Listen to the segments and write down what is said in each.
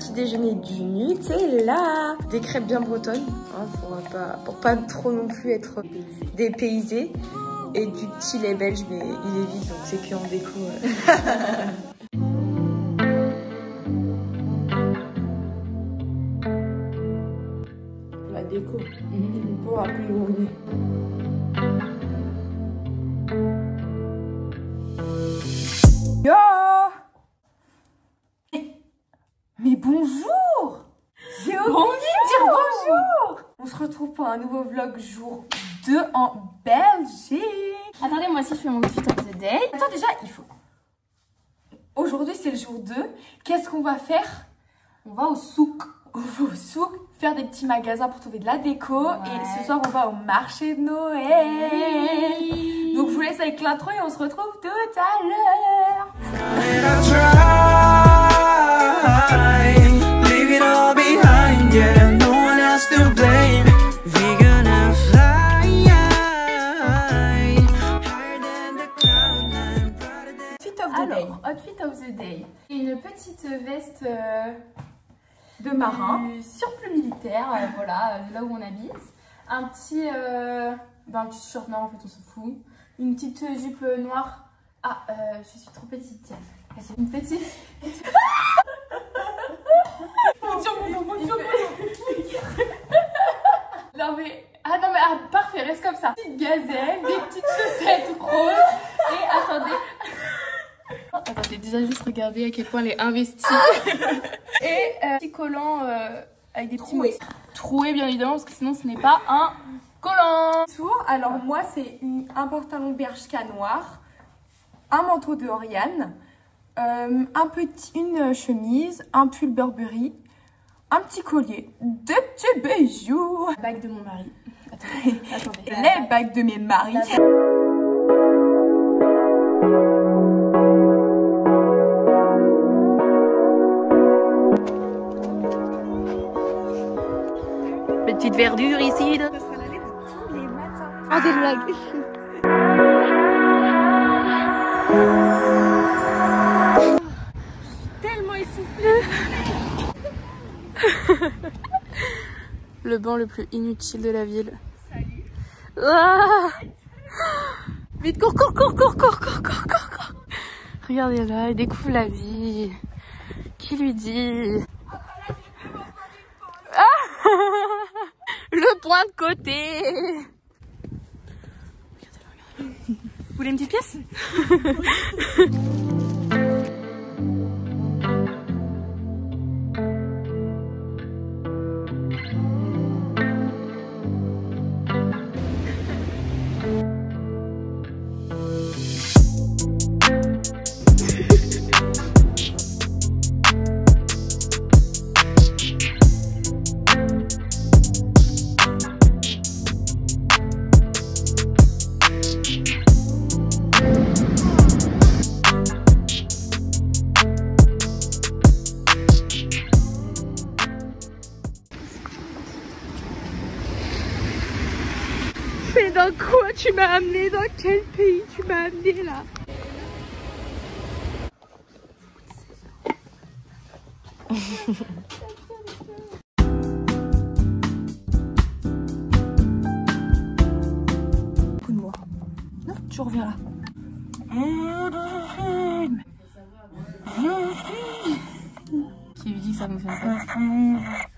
petit déjeuner du Nutella, des crêpes bien bretonnes, hein, pour, pas, pas trop non plus être dépaysé, et du petit lait belge, mais il est vide, donc c'est que en déco. La déco, pour appeler mon Yo bonjour J'ai oublié de dire bonjour On se retrouve pour un nouveau vlog jour 2 en Belgique Attendez, moi aussi je fais mon tweet of the day. Attends déjà, il faut... Aujourd'hui c'est le jour 2. Qu'est-ce qu'on va faire On va au souk. On va au souk faire des petits magasins pour trouver de la déco. Et ce soir on va au marché de Noël. Donc je vous laisse avec l'intro et on se retrouve tout à l'heure. Veste euh, De marin. du surplus militaire, euh, voilà, euh, là où on habite. Un petit, ben, un petit t-shirt noir, en fait, on se fout. Une petite jupe noire. Ah, je suis trop petite, Une petite. Non mais, ah non mais, ah, parfait, reste comme ça. Petite gazelle, des petites chaussettes roses. Et attendez. Oh, attendez, déjà juste regarder à quel point elle est investie. Et euh, petit collant euh, avec des petits Troué. mots. Troué bien évidemment parce que sinon ce n'est pas un collant. Tour. Alors moi c'est un pantalon bershka noir, un manteau de Oriane, euh, un petit, une chemise, un pull Burberry, un petit collier, deux petits bijoux, La bague de mon mari. Attendez, attendez. les bagues de mes maris. Petite verdure ici. là. Ah, des blagues. Tellement essoufflée. Le banc le plus inutile de la ville. Ah Vite, cours, cours, cours, cours, cours, cours, cours, cours, cours. Regardez là, il découvre la vie. Qui lui dit Ah Le point de côté. Vous voulez une petite pièce? Dans quoi tu m'as amené Dans quel pays tu m'as amené là? Coup de moi. Non, tu reviens là. Qui lui dit que ça ne fonctionne pas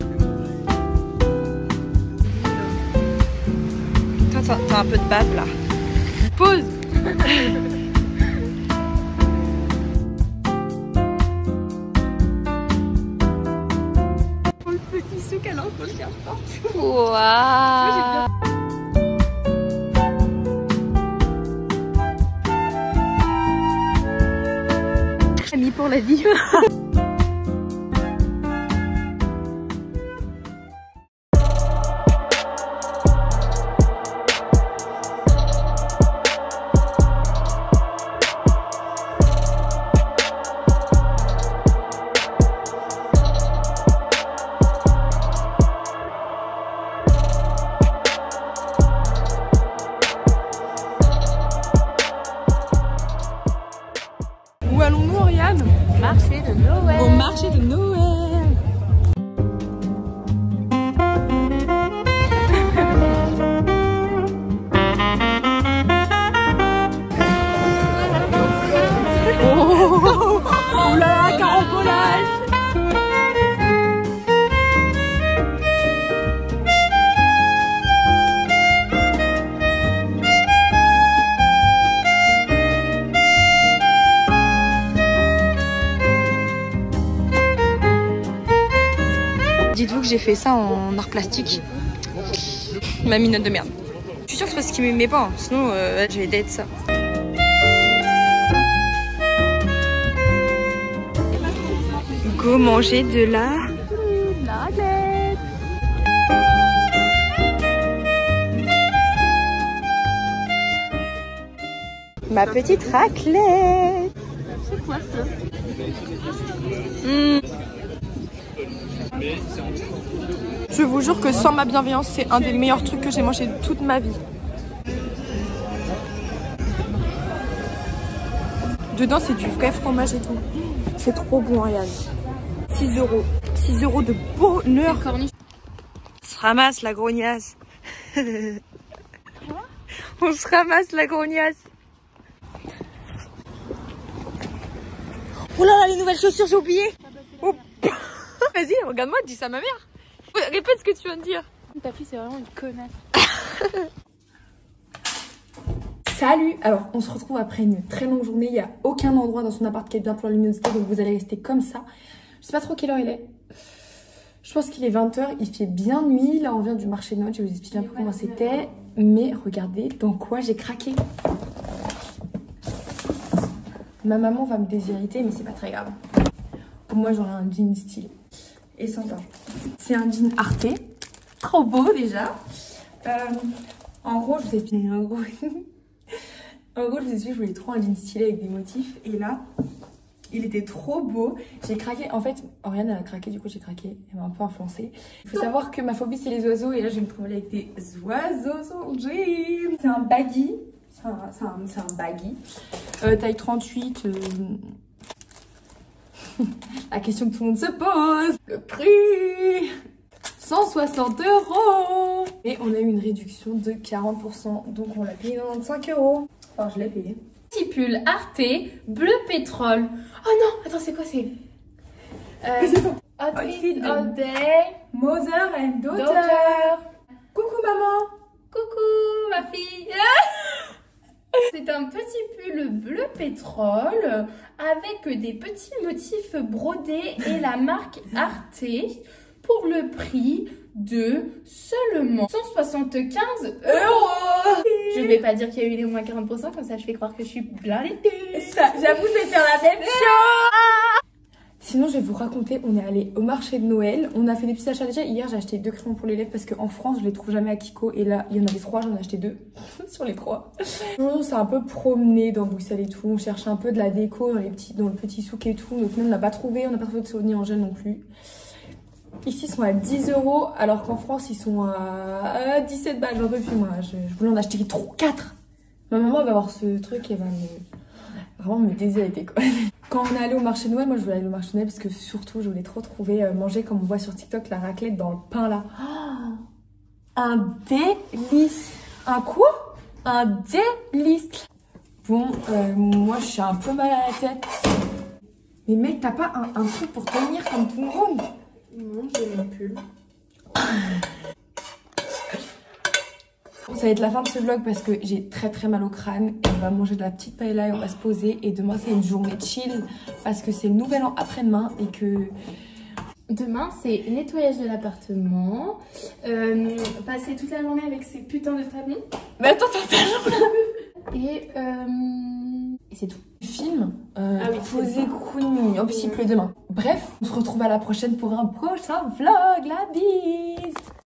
T'as un peu de bave là. Pause Le petit souk alors qu'on le cherche pas. Waouh Ami pour la vie. j'ai fait ça en art plastique. Il m'a mis une note de merde. Je suis sûre que c'est parce qu'il m'aimait pas, hein. sinon euh, j'ai date ça. Go manger de la... Ma petite raclette C'est quoi ça? Hmm. Je vous jure que sans ma bienveillance, c'est un des meilleurs trucs que j'ai mangé de toute ma vie. Dedans, c'est du vrai fromage et tout. C'est trop bon, Yann. 6 euros. 6 euros de bonheur. On se ramasse la grognasse. On se ramasse la grognasse. Oh là là, les nouvelles chaussures, j'ai oublié. Oh. Vas-y, regarde-moi, dis ça à ma mère. Répète ce que tu viens de dire. Ta fille, c'est vraiment une connasse. Salut Alors, on se retrouve après une très longue journée. Il n'y a aucun endroit dans son appart qui est bien pour la luminosité, donc vous allez rester comme ça. Je sais pas trop quelle heure il est. Je pense qu'il est 20h, il fait bien nuit. Là, on vient du marché de Noël, je vais vous expliquer un peu comment c'était. Mais regardez dans quoi j'ai craqué. Ma maman va me déshériter, mais c'est pas très grave. Moi, j'aurai un jean style et sympa. C'est un jean Arte. Trop beau déjà. Euh, en gros, je vous. En gros, en gros, je vous explique, je voulais trop un jean stylé avec des motifs. Et là, il était trop beau. J'ai craqué. En fait, Oriane, a craqué, du coup, j'ai craqué. Elle m'a un peu influencée. Il faut savoir que ma phobie, c'est les oiseaux. Et là, je vais me trouver avec des oiseaux sur jean. C'est un baggy. C'est un, un, un baggy. Euh, taille 38. euh, La question que tout le monde se pose. Le prix 160 euros Et on a eu une réduction de 40%. Donc on l'a payé 95 euros. Enfin, je l'ai payé. Petit pull Arte, bleu pétrole. Oh non, attends, c'est quoi c'est? Euh, Outfit Outfit all day, Mother and daughter. daughter. Coucou maman Coucou ma fille C'est un petit pull bleu pétrole avec des petits motifs brodés et la marque Arte pour le prix de seulement 175 euros. Je vais pas dire qu'il y a eu les moins 40%, comme ça je fais croire que je suis blindée. J'avoue, je vais faire la même chose Sinon, je vais vous raconter, on est allé au marché de Noël. On a fait des petits achats déjà. Hier, j'ai acheté deux crayons pour les lèvres parce qu'en France, je les trouve jamais à Kiko. Et là, il y en avait trois, j'en ai acheté deux sur les trois. Aujourd'hui, on s'est un peu promené dans Bruxelles et tout. On cherchait un peu de la déco dans, les petits, dans le petit souk et tout. Final, on n'a pas trouvé. On n'a pas trouvé de souvenirs en gel non plus. Ici, ils sont à 10 euros, alors qu'en France, ils sont à 17 balles. J'en peux plus, moi. Je, voulais en acheter 3, 4. Ma maman va voir ce truc et va me, vraiment me déshériter, quoi. Quand on est allé au marché de Noël, moi, je voulais aller au marché de Noël parce que surtout, je voulais trop trouver, euh, manger comme on voit sur TikTok, la raclette dans le pain, là. Oh, un délice. Un quoi? Un délice. Bon, euh, moi, je suis un peu mal à la tête. Mais mec, t'as pas un, un truc pour tenir comme tout le monde? Non, j'ai mon pull. Ça va être la fin de ce vlog parce que j'ai très très mal au crâne. On va manger de la petite paella et on va se poser. Et demain c'est une journée chill parce que c'est le nouvel an après-demain et que... Demain, c'est nettoyage de l'appartement, euh, passer toute la journée avec ces putains de talons, Mais attends, attends, et, euh, et c'est tout. Film, euh, Ah oui, poser Queen, en plus il pleut demain. Bref, on se retrouve à la prochaine pour un prochain vlog. La bise